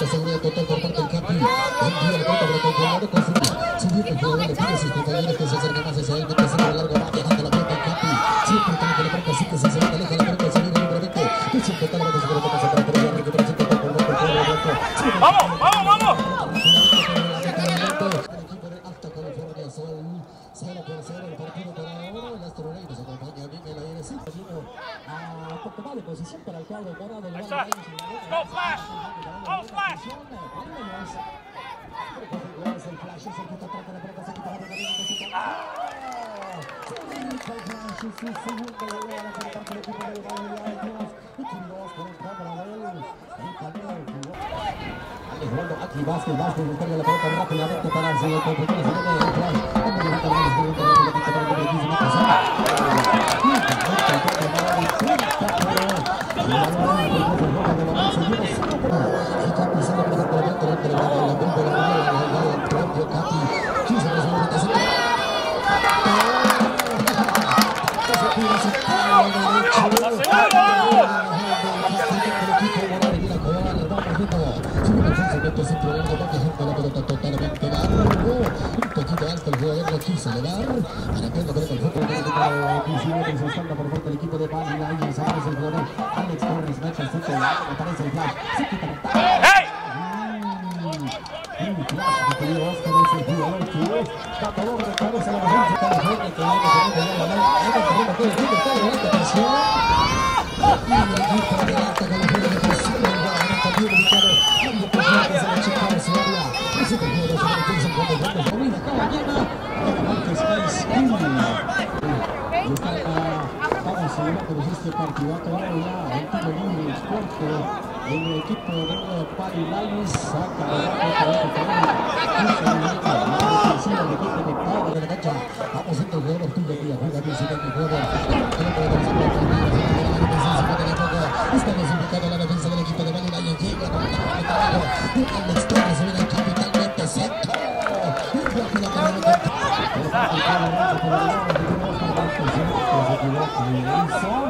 pelota, seguridad total por parte del Capi. Envía pelota el. Siguiente el jugador pide a sus compañeros que se acerquen más hacia él, mete centro largo, va viajando la pelota el Capi. Siempre tiene que la pelota, que se acerca, aleja la pelota, se viene libremente. La pelota se por del jugador blanco. Vamos, vamos, vamos. El equipo de Alta California Sol, 0 por 0 el partido para ahora. El Astro Rey nos acompaña bien en la INC. Vino a tomar de posición para el cuadro morado. El. Go flash. Su segundo gol a la por parte del equipo el cámara de él. Jugando aquí Vázquez, Vázquez descarga la pelota rápidamente para equipo de Bali, ahí se aparece el jugador Alex Torres, mete el centro, aparece el flash, se quita el. Un flash, mi querido Oscar, es el jugador que es catador de cabeza a la defensa California, que viene corriendo ya la mano, ahí va corriendo todo el equipo, está adelante, presión. Y el equipo de con este partidato ahora ya el tiro libre fuerte el equipo de Pari Lines saca de abajo otra vez el ofensiva del equipo de Pablo de la cancha vamos a el jugador tuyo aquí juega bien sigue el jugador está desubicado la defensa del equipo de Pari Lines llega con el trabajo al extremo se viene capitalmente centro y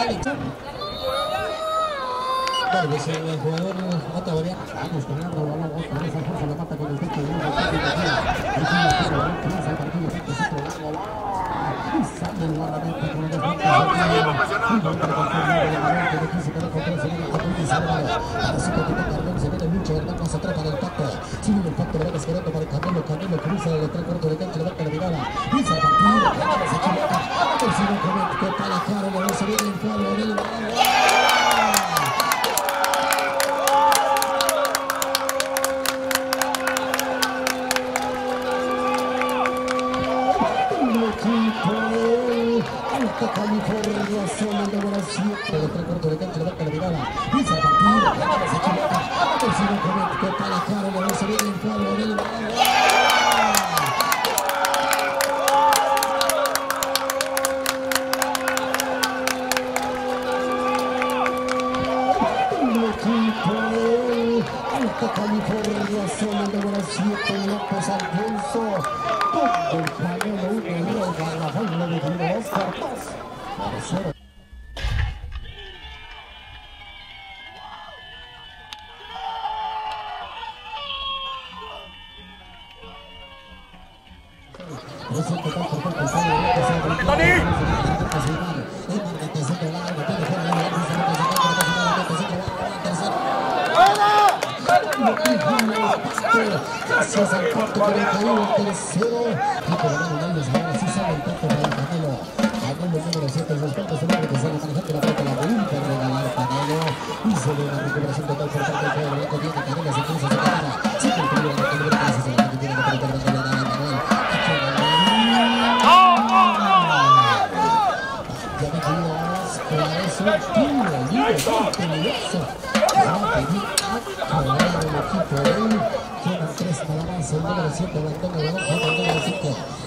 Alex. Bueno, pues el jugador el balón otra vez a fuerza la mata con el pecho de uno. El tiro pero no comienza el partido. Este centro largo. Y sale el guardameta con el desmonte. Y va para controlar el balón que de 15 quedó con 13 minutos. Apunta y salva. Para su poquito Cardón se del pato. Sigue el. Canelo cruza tres de cancha. Levanta la mirada el partido. Canelo se equivoca. Consigue con el que Caro. Le va a subir el cuadro del balón. 7 López Alfonso. Con el pañuelo y 2, Garrafón 92 por 2. Por 0.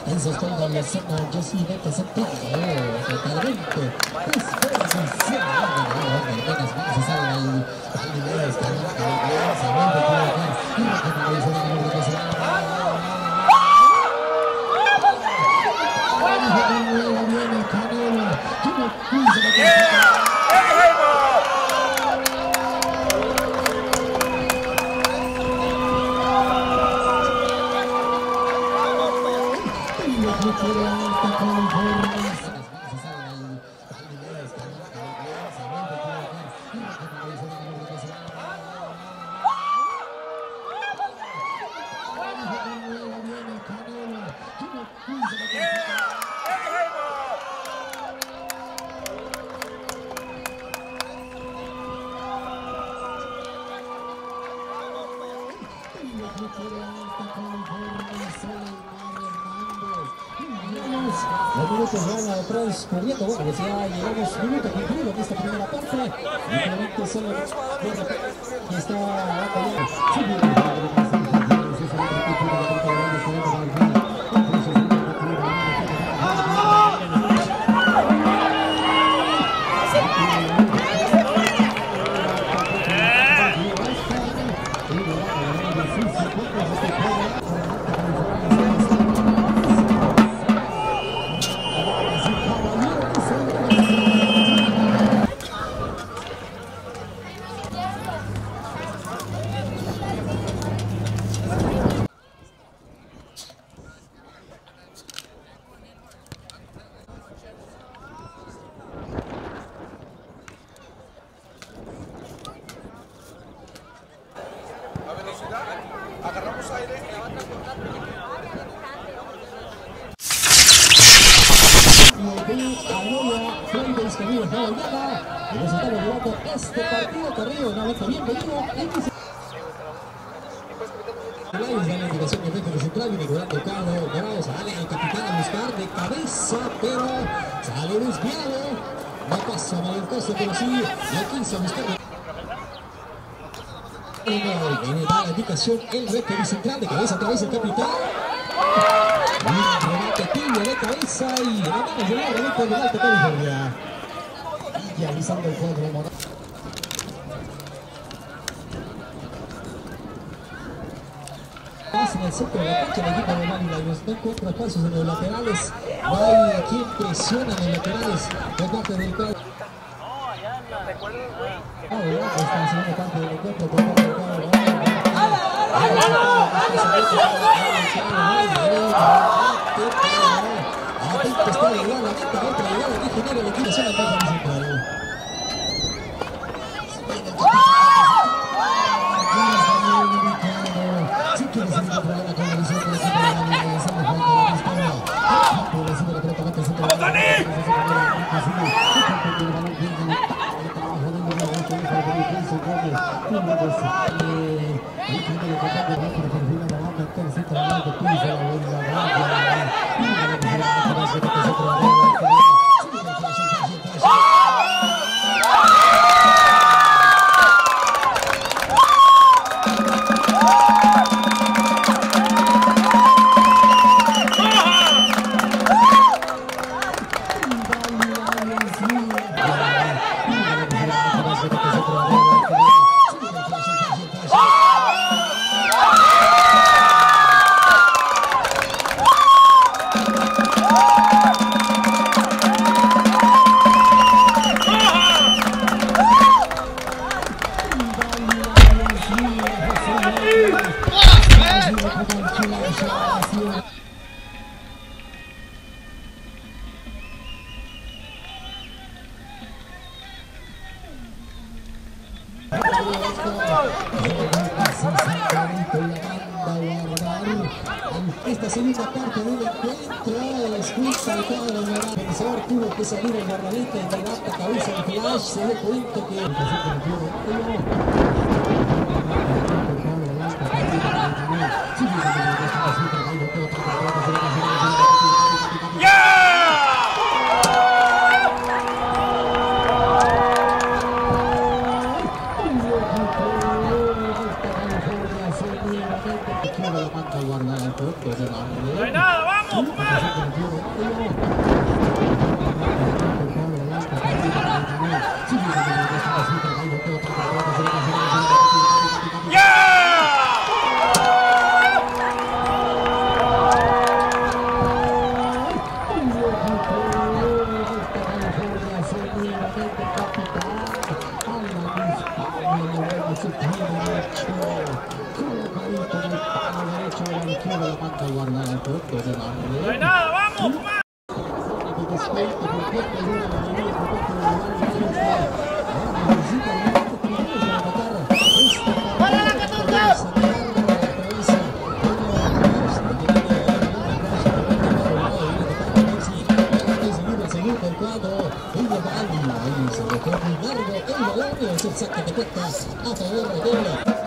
En sostenga la zona, transcurriendo, bueno, pues ya llegamos minuto concluido en esta primera parte. Únicamente solo que está este partido una vez bienvenido la de de central, de pero sale desviado. No pasa pero sí, la 15 a Viene da la indicación el referee central de cabeza el capitán. Remate tibio de cabeza y de del Alto California. Y avisando el cuadro morado. en el centro de la cancha el equipo de Mali. No encuentra espacios en los laterales. Quien presiona en los laterales parte del cuadro. Ah, ya, está la segunda parte del encuentro por parte del cuadro. Atento está de igual, atento a otra Esta segunda parte del encuentro expulsa al cuadro de El vencedor tuvo que salir el guardameta y la cabeza al flash. Se cuenta que. Es el saque de cuenta a favor de Dela.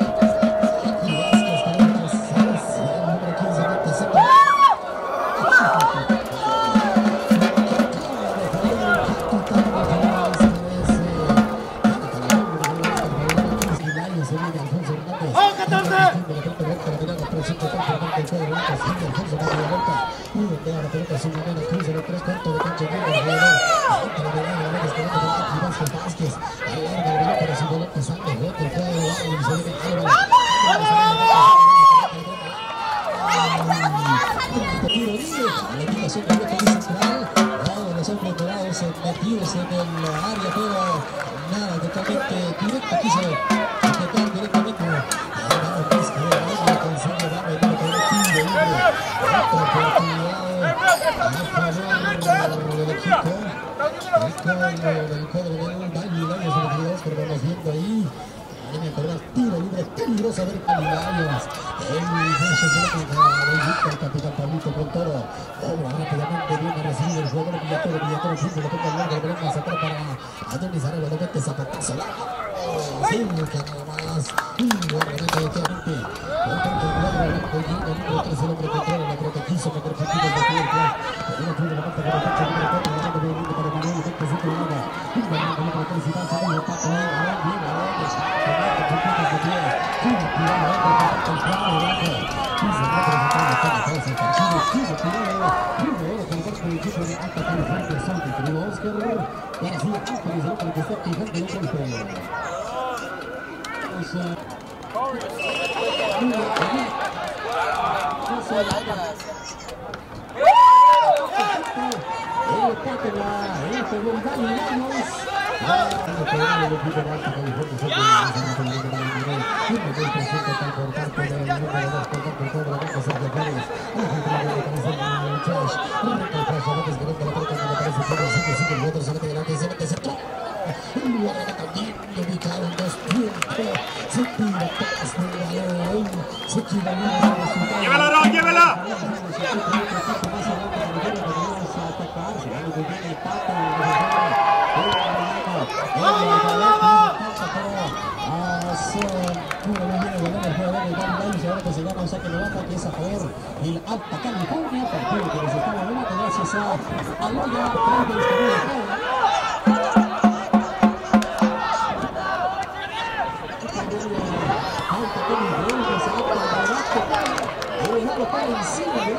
Metidos en el área, favor del. El cuadro del del Lions, el 22, pero vamos viendo ahí. Viene a cobrar tiro libre peligroso a ver Valle Lions. El Nacho Blanca, el capitán Pablito con toro. Obra rápidamente, viene a recibir el jugador Villatoro, Villatoro la toca larga, el balón más atrás para Adonis le mete zapatazo largo. Que nada más. Guardameta directamente. Por parte del cuadro blanco, llega el número 13, el hombre la pelota, quiso meter el tiene la parte para Oscar, la ¡Llévala, Ron, Alta California, partido que estaba hablando gracias a Aloya, encima del